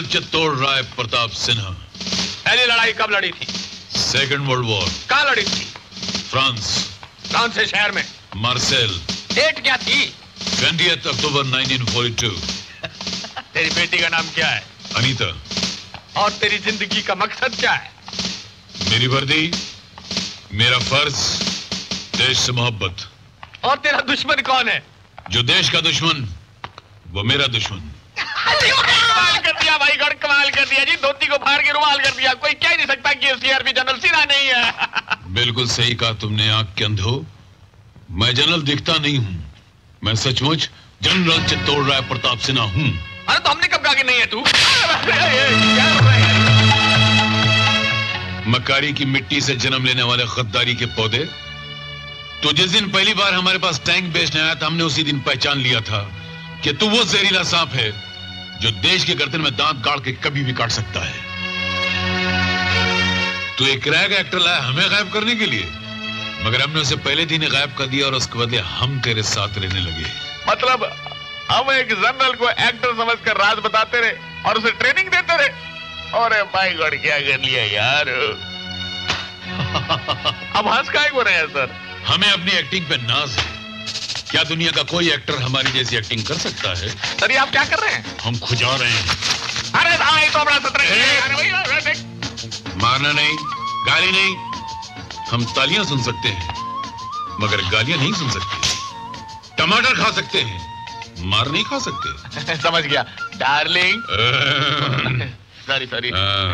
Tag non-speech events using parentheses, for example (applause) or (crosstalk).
General Chittor Rai Pratap Sinha. पहली लड़ाई कब लड़ी थी? सेकेंड वर्ल्ड वॉर कहा लड़ी थी? फ्रांस। कौन से शहर में। मार्सेल। डेट क्या थी? 20th अक्टूबर 1942 तेरी बेटी का नाम क्या है? अनीता। और तेरी ज़िंदगी का मकसद क्या है? मेरी वर्दी मेरा फ़र्ज़ देश से मोहब्बत। और तेरा दुश्मन कौन है? जो देश का दुश्मन वो मेरा दुश्मन। कर दिया भाई गढ़ कमाल कर दिया जी। धोती को फाड़ के रुमाल कर दिया। कोई कह नहीं सकता कि सीआरपी जनरल सिन्हा नहीं है। बिल्कुल सही कहा तुमने आँख के अंधो। मैं जनरल दिखता नहीं हूँ। मैं सचमुच जनरल चित्तौड़ राय प्रताप सिन्हा हूँ। अरे तो हमने कब कहा कि नहीं है तू? मकारी की मिट्टी से जन्म लेने वाले गद्दारी के पौधे। तो जिस दिन पहली बार हमारे पास टैंक बेचने आया था हमने उसी दिन पहचान लिया था कि तू वो जहरीला सांप है। जो देश के गर्दन में दांत गाड़ के कभी भी काट सकता है। तू एक रैग एक्टर लाया हमें गायब करने के लिए। मगर हमने उसे पहले दिन ही गायब कर दिया और उसके बदले हम तेरे साथ रहने लगे। मतलब हम एक जनरल को एक्टर समझकर राज बताते रहे और उसे ट्रेनिंग देते रहे। और भाई गॉड क्या कर लिया यार? (laughs) अब हंस को रहे हैं सर। हमें अपनी एक्टिंग पे नाज है। क्या दुनिया का कोई एक्टर हमारी जैसी एक्टिंग कर सकता है? सर आप क्या कर रहे हैं? हम खुजा रहे हैं। अरे भाई तो बड़ा देख। मारना नहीं गाली नहीं। हम तालियाँ सुन सकते हैं मगर गालियाँ नहीं सुन सकते। टमाटर खा सकते हैं मार नहीं खा सकते। (laughs) समझ गया। डार्लिंग। Sorry sorry (laughs)